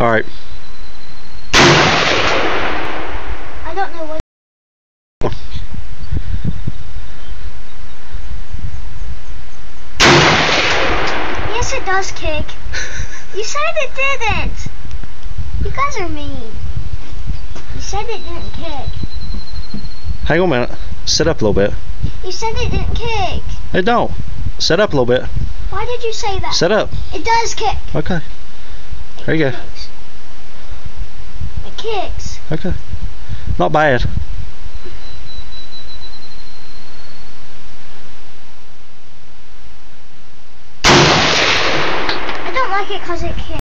Alright. I don't know what. Yes, it does kick. You said it didn't. You guys are mean. You said it didn't kick. Hang on a minute. Sit up a little bit. You said it didn't kick. It don't. Sit up a little bit. Why did you say that? Sit up. It does kick. Okay. There you go. Kicks. Okay. Not bad. I don't like it because it kicks.